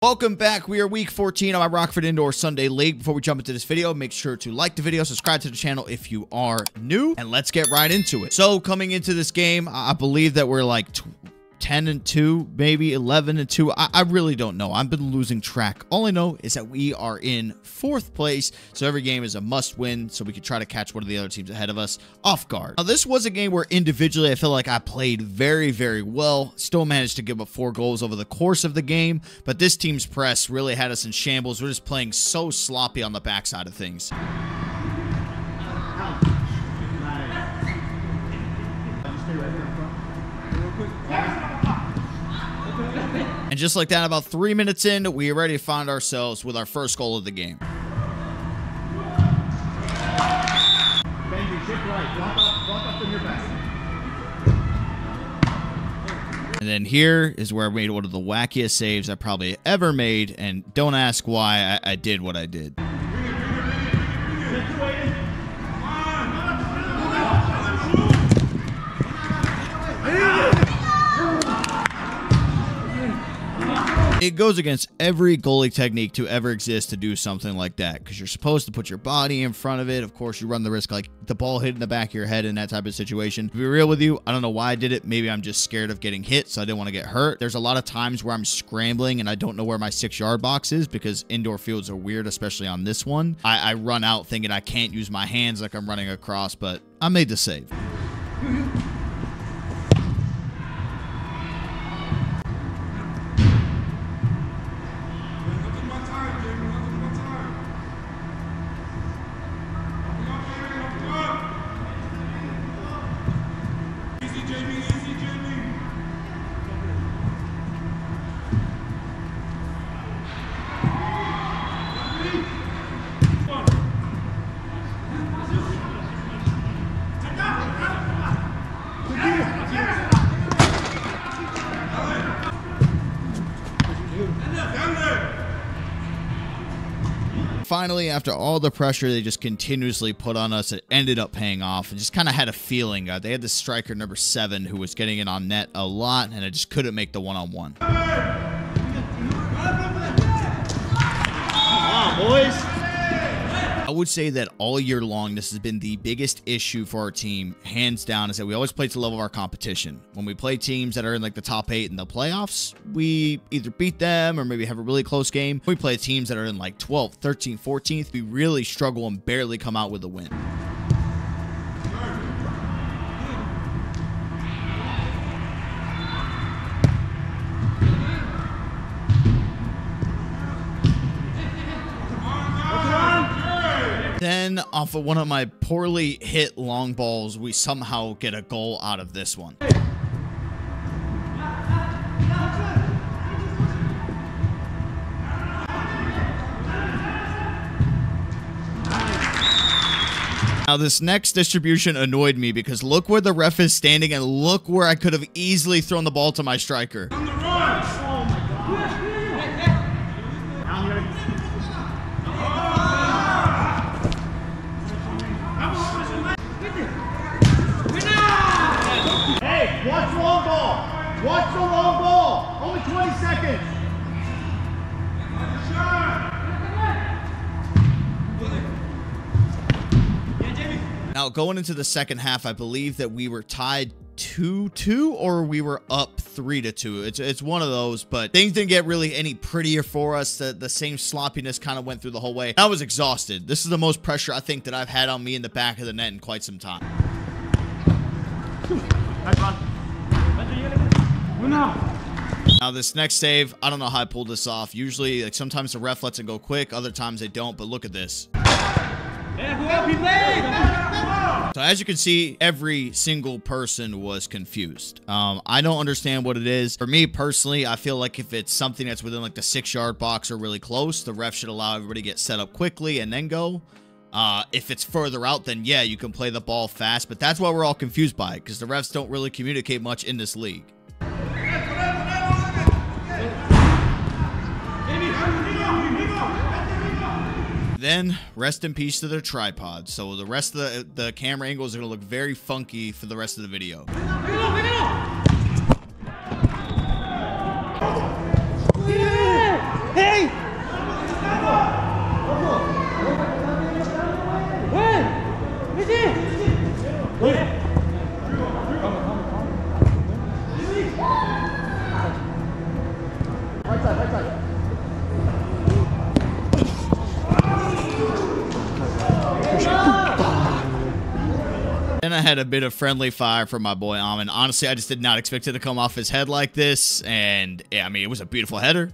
Welcome back. We are week 14 of my Rockford Indoor Sunday League. Before we jump into this video, make sure to like the video, subscribe to the channel if you are new, and let's get right into it. So coming into this game, I believe that we're like 10 and 2, maybe 11 and 2. I, I, really don't know. I've been losing track. All I know is that we are in fourth place. So every game is a must win. So we can try to catch one of the other teams ahead of us off guard. Now, this was a game where individually I feel like I played very, very well. Still managed to give up four goals over the course of the game. But this team's press really had us in shambles. We're just playing so sloppy on the backside of things. And just like that, about three minutes in, we already found ourselves with our first goal of the game. And then here is where I made one of the wackiest saves I probably ever made. And don't ask why I, I did what I did. It goes against every goalie technique to ever exist to do something like that because you're supposed to put your body in front of it. Of course, you run the risk like the ball hitting the back of your head in that type of situation. To be real with you, I don't know why I did it. Maybe I'm just scared of getting hit, so I didn't want to get hurt. There's a lot of times where I'm scrambling and I don't know where my six yard box is because indoor fields are weird, especially on this one. I, I run out thinking I can't use my hands like I'm running across, but I made the save. Finally, after all the pressure they just continuously put on us, it ended up paying off. And just kind of had a feeling. Uh, they had this striker number seven who was getting it on net a lot, and I just couldn't make the one-on-one. -on boys. I would say that all year long, this has been the biggest issue for our team, hands down, is that we always play to the level of our competition. When we play teams that are in like the top eight in the playoffs, we either beat them or maybe have a really close game. When we play teams that are in like 12th, 13th, 14th, we really struggle and barely come out with a win. Then, off of one of my poorly hit long balls, we somehow get a goal out of this one. Now, this next distribution annoyed me because look where the ref is standing and look where I could have easily thrown the ball to my striker. Watch the long ball. Only 20 seconds. Now, going into the second half, I believe that we were tied 2-2 or we were up 3-2. It's it's one of those, but things didn't get really any prettier for us. The, the same sloppiness kind of went through the whole way. I was exhausted. This is the most pressure I think that I've had on me in the back of the net in quite some time. Now this next save, I don't know how I pulled this off. Usually, like sometimes the ref lets it go quick, other times they don't, but look at this. So as you can see, every single person was confused. Um, I don't understand what it is. For me personally, I feel like if it's something that's within like the six yard box or really close, the ref should allow everybody to get set up quickly and then go. Uh, if it's further out, then yeah, you can play the ball fast, but that's why we're all confused by it, because the refs don't really communicate much in this league. then rest in peace to their tripod. So the rest of the, the camera angles are gonna look very funky for the rest of the video. I had a bit of friendly fire from my boy Amon. Honestly, I just did not expect it to come off his head like this. And yeah, I mean, it was a beautiful header.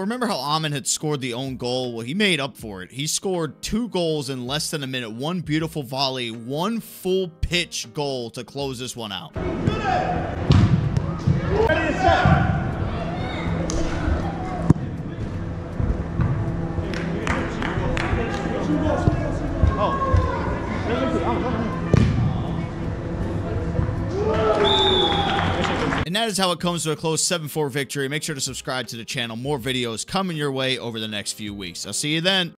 Remember how Amon had scored the own goal? Well, he made up for it. He scored two goals in less than a minute. One beautiful volley, one full pitch goal to close this one out. Ready to set. And that is how it comes to a close 7-4 victory. Make sure to subscribe to the channel. More videos coming your way over the next few weeks. I'll see you then.